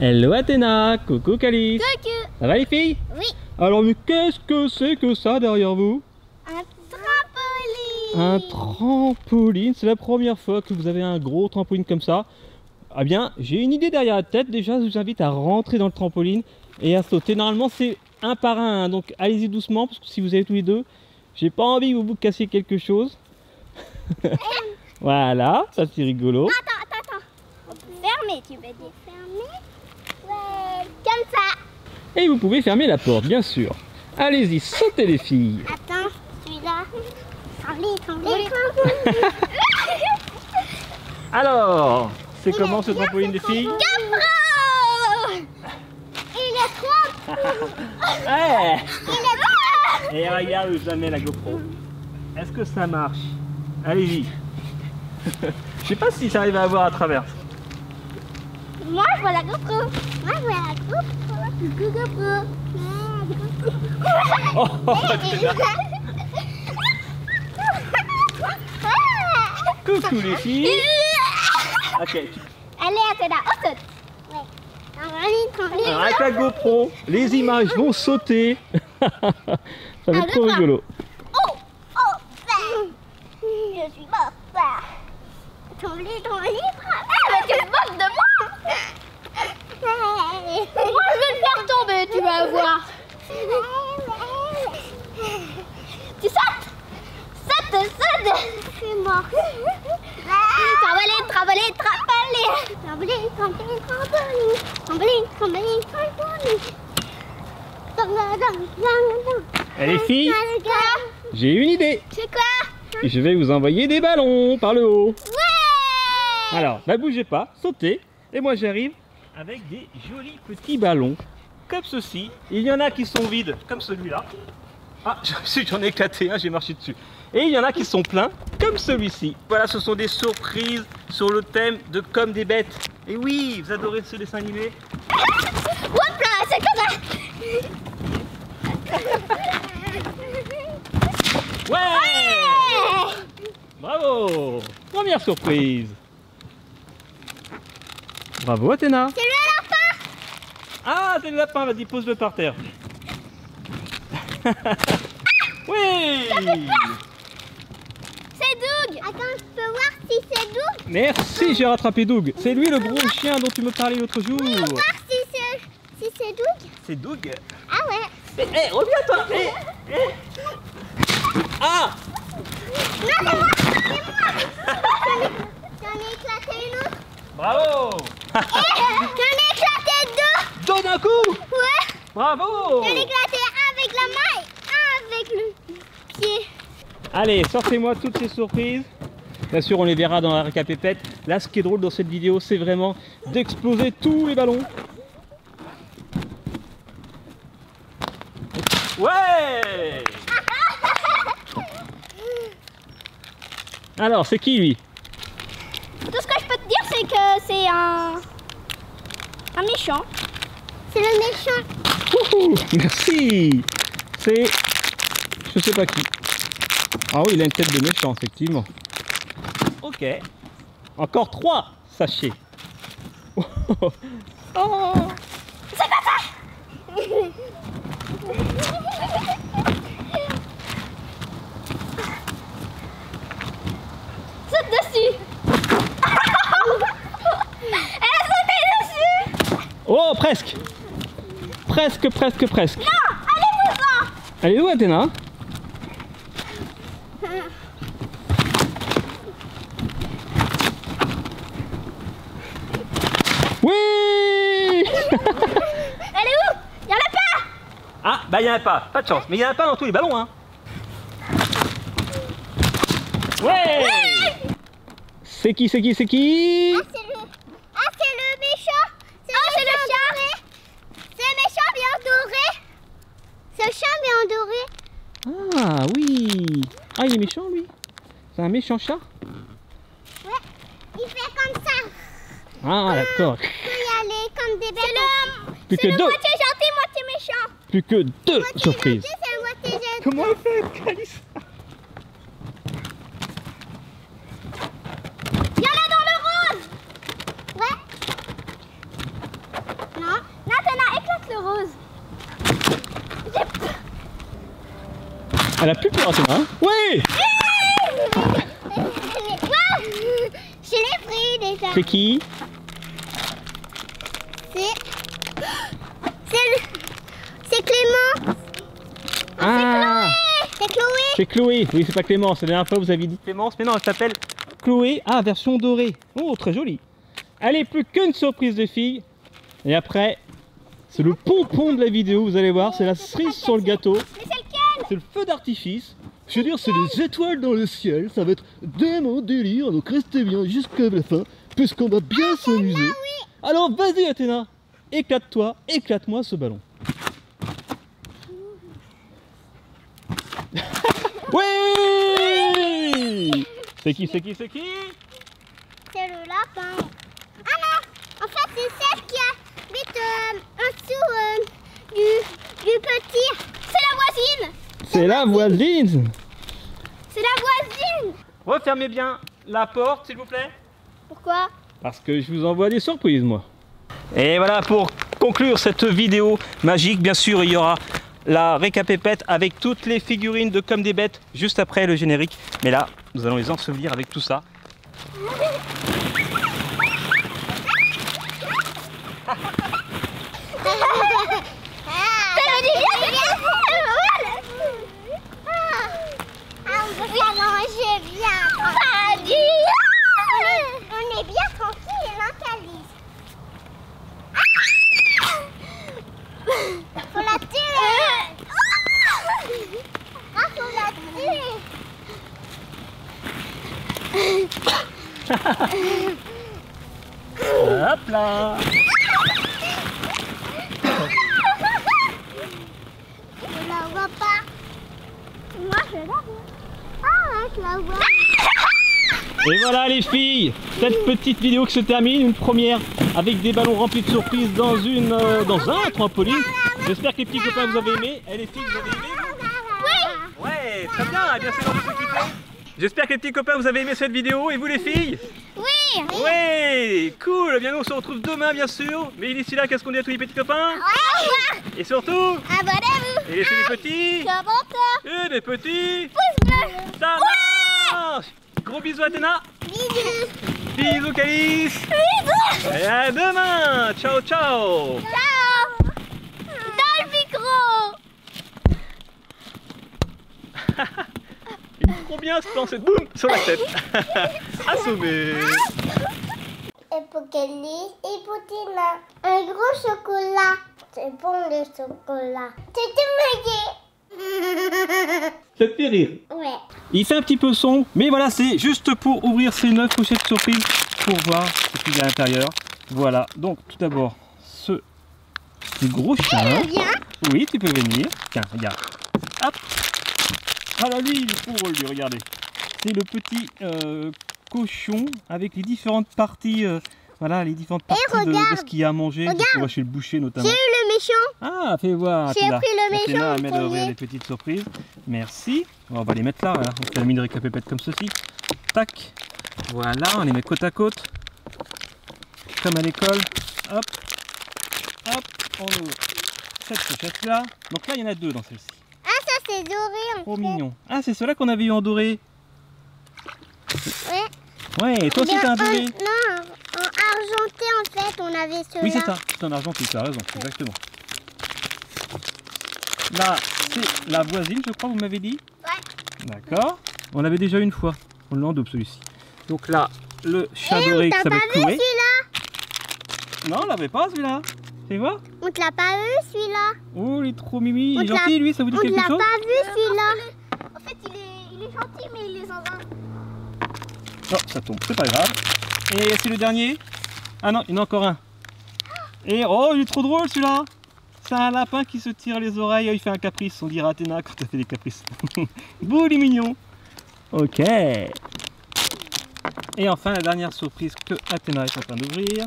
Hello Athéna, coucou Calice. Coucou. Ça va les filles? Oui. Alors mais qu'est-ce que c'est que ça derrière vous? Un trampoline. Un trampoline, c'est la première fois que vous avez un gros trampoline comme ça. Ah bien, j'ai une idée derrière la tête. Déjà, je vous invite à rentrer dans le trampoline et à sauter. Normalement, c'est un par un, hein. donc allez-y doucement parce que si vous avez tous les deux, j'ai pas envie que vous vous cassiez quelque chose. voilà, ça c'est rigolo. Attends, attends, attends. Fermer, tu veux dire? Ouais, comme ça. Et vous pouvez fermer la porte, bien sûr. Allez-y, sautez les filles. Attends, celui-là. Alors, c'est comment ce trampoline des filles GoPro Il est trop Ouais Il est trop Et regarde jamais la GoPro. Est-ce que ça marche? Allez-y. Je sais pas si j'arrive à voir à travers. Moi, je vois la GoPro. Moi, je vois la GoPro. GoPro. Oh, Athéna. Coucou les filles. Ok. Allez, Athéna, on saute. Ouais. Alors avec la GoPro, les images vont sauter. ça va être trop rigolo. Oh, oh, ça. Je suis mort, ça. Trampoline, trampoline, trampoline. Mais tu te moques de moi. Moi, je vais le faire tomber, tu vas voir. Tu sautes Saute, saute C'est mort. Dun, dun, dun. Et les filles, Quoi j'ai une idée. C'est quoi? Je vais vous envoyer des ballons par le haut. Ouais Alors, ne bougez pas, sautez. Et moi j'arrive avec des jolis petits ballons. Comme ceci. Il y en a qui sont vides, comme celui-là. Ah, j'en ai éclaté un, j'ai marché dessus. Et il y en a qui sont pleins, comme celui-ci. Voilà, ce sont des surprises sur le thème de Comme des bêtes. Et oui, vous adorez ce dessin animé Hop là, c'est comme ça Ouais Ouais Bravo Première surprise. Bravo Athéna. C'est le lapin. Ah, c'est le lapin, vas-y, pose-le par terre. oui. C'est Doug. Attends, je peux voir si c'est Doug. Merci, j'ai rattrapé Doug. C'est lui le gros chien dont tu me parlais l'autre jour. Je peux voir si c'est si Doug. C'est Doug. Ah ouais. Eh, eh, reviens-toi eh, eh. Ah. Non, c'est moi C'est moi. J'en ai éclaté une autre. Bravo J'en ai éclaté deux Donne un coup Ouais Bravo J'en ai éclaté un avec la main et un avec le pied Allez, sortez-moi toutes ces surprises. Bien sûr, on les verra dans la récapépète. Là, ce qui est drôle dans cette vidéo, c'est vraiment d'exploser tous les ballons. Ouais Alors, c'est qui lui? Que c'est un... un méchant. C'est le méchant. Merci C'est... Je sais pas qui. Ah oui, il a une tête de méchant, effectivement. Ok. Encore trois sachets. Oh. C'est pas ça Saute dessus Elle a sauté dessus Oh, presque. Presque, presque, presque. Non Allez-vous-en Elle est où, Athéna. Oui. Elle est où? Y'en a pas. Ah, bah il y en a pas, pas de chance. Mais il y en a pas dans tous les ballons, hein. Ouais. C'est qui, c'est qui, c'est qui? Ah, c'est le méchant Ah, c'est le chat C'est le méchant bien doré C'est le chat bien doré Ah oui Ah, il est méchant, lui C'est un méchant chat Ouais, il fait comme ça Ah, d'accord. aller comme des bêtes. C'est le, Plus c'est que le deux. moitié gentil, moitié méchant. Plus que deux Moitié surprises. gentil, moitié. Comment elle fait, Calice Il y en a dans le rose. Ouais. Elle a plus peur, Athéna. Hein ouais Je l'ai pris déjà. C'est qui? C'est. C'est le- C'est Clément. Ah C'est Chloé. C'est Chloé. Oui, c'est pas Clémence. La dernière fois, vous aviez dit Clémence, mais non, elle s'appelle Chloé. Ah, version dorée. Oh, très jolie. Allez, plus qu'une surprise de filles. Et après, c'est le pompon de la vidéo, vous allez voir. C'est la cerise sur le gâteau. Mais c'est C'est le feu d'artifice. Je veux dire, c'est les étoiles dans le ciel. Ça va être dément délire. Donc restez bien jusqu'à la fin, puisqu'on va bien s'amuser. Alors vas-y, Athéna. Éclate-toi, éclate-moi ce ballon. oui C'est qui, c'est qui, c'est qui? C'est le lapin. Ah non En fait, c'est celle qui habite euh, en dessous euh, du, du petit. C'est la voisine C'est la voisine. C'est la voisine Refermez bien la porte, s'il vous plaît. Pourquoi? Parce que je vous envoie des surprises, moi. Et voilà, pour conclure cette vidéo magique, bien sûr, il y aura la récapépète avec toutes les figurines de Comme des Bêtes juste après le générique. Mais là, nous allons les ensevelir avec tout ça. Ça me dit bien, Ah, on peut bien manger bien. On est bien tranquille, hein, Calice Faut la tuer Ah, faut la tuer Hop là Je la vois pas. Moi, je la vois. Ah, je la vois. Et voilà les filles, cette petite vidéo qui se termine, une première avec des ballons remplis de surprises dans une euh, dans un trampoline. J'espère que les petits copains vous avez aimé. Et les filles vous avez aimé Oui Ouais, très bien, eh bien c'est l'heure de se quitter. J'espère que les petits copains vous avez aimé cette vidéo. Et vous les filles Oui. Ouais, cool, Eh bien nous on se retrouve demain bien sûr. Mais d'ici là, qu'est-ce qu'on dit à tous les petits copains Ouais Et surtout, Abonnez-vous. et laissez les petits Commentaire et les petits, Pouce bleu. Ça marche. Gros bisous Athéna Bisous. Bisous Calice. Bisous. Et à demain. Ciao ciao. Ciao. Dans le micro trop bien ce plan, c'est boum sur la tête Assommé Et pour Kelly et pour Tina, un gros chocolat. C'est bon le chocolat. C'est maillé. Ça te fait rire Ouais. Il fait un petit peu sombre, mais voilà, c'est juste pour ouvrir ces 9 pochettes surprises pour voir ce qu'il y a à l'intérieur. Voilà, donc tout d'abord, ce gros chien. Oui, tu peux venir. Tiens, regarde. Hop. Ah là, lui, il est trop lui, regardez. C'est le petit euh, cochon avec les différentes parties, euh, voilà, les différentes parties de- de, regarde. ce qu'il y a à manger. Regarde. On va chez le boucher notamment. J'ai eu le méchant. Ah, fais voir. J'ai pris le méchant en elle premier. les petites surprises. Merci. Bon, on va les mettre là, voilà. On fait la mine récapépète comme ceci. Tac. Voilà, on les met côte à côte. Comme à l'école. Hop. Hop. On ouvre cette pochette là. Donc là, il y en a deux dans celle-ci. Ça c'est doré en Trop fait. mignon. Ah, c'est ceux-là qu'on avait eu en doré. Ouais. Ouais, et toi aussi t'as un en- doré. Non, en argenté en fait, on avait ceux-là. Oui, c'est ça. C'est en argenté, tu as raison, exactement. Là, c'est la voisine, je crois, vous m'avez dit Ouais. D'accord. On l'avait déjà une fois. On l'a en double celui-ci. Donc là, le chat Eh, doré vu Chloé. celui-là? Non, on l'avait pas celui-là. Tu vois On te l'a pas vu celui-là Oh, il est trop mimi. On Il est gentil, lui, ça vous dit On te quelque l'a chose pas vu celui-là En fait, il est, il est gentil, mais il est en un. Non, ça tombe, c'est pas grave. Et c'est le dernier Ah non, il y en a encore un. Et oh, il est trop drôle celui-là C'est un lapin qui se tire les oreilles, il fait un caprice, on dirait Athéna quand elle fait des caprices. Beau, il est mignon Ok Et enfin, la dernière surprise que Athéna est en train d'ouvrir.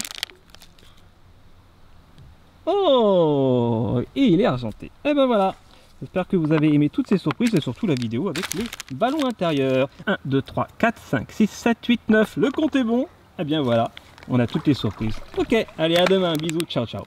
Oh Et il est argenté. Et ben voilà J'espère que vous avez aimé toutes ces surprises et surtout la vidéo avec les ballons intérieurs. 1, 2, 3, 4, 5, 6, 7, 8, 9. Le compte est bon. Et bien voilà, on a toutes les surprises. Ok, allez à demain. Bisous, ciao ciao.